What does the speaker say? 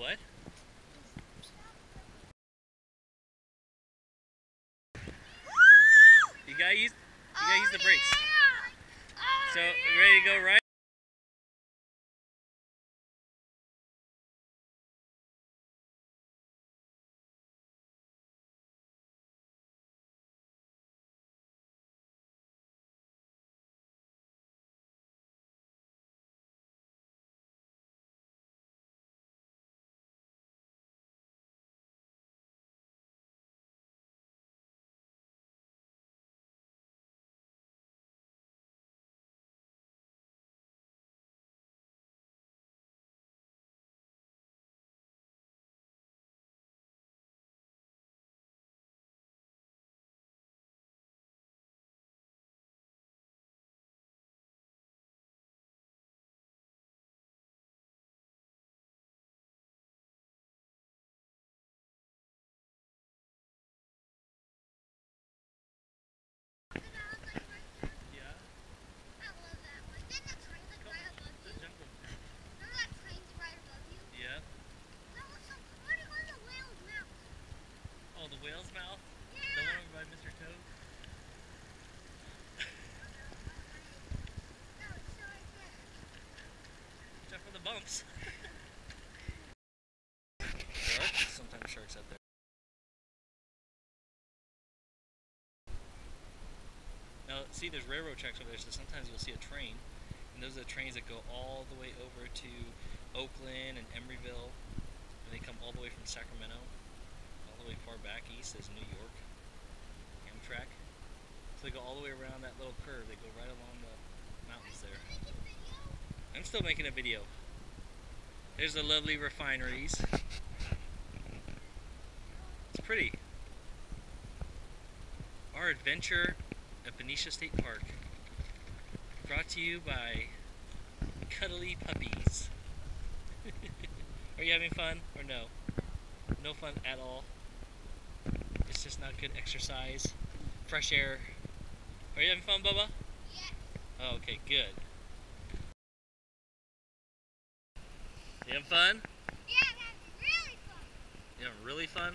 what? You gotta use, you gotta use the brakes. So, ready to go right? The whale's mouth? The one by Mr. Toad? Watch out for the bumps. are sometimes sharks out there. Now, see, there's railroad tracks over there, so sometimes you'll see a train, and those are the trains that go all the way over to Oakland and Emeryville, and they come all the way from Sacramento, all the way far back east as New York, Amtrak. So they go all the way around that little curve. They go right along the mountains there. I'm still making a video. There's the lovely refineries. It's pretty. Our adventure at Benicia State Park. Brought to you by Cuddly Puppies. Are you having fun or no? No fun at all. It's just not good exercise. Fresh air. Are you having fun, Bubba? Oh, okay, good. You having fun? Yeah, man. You having really fun?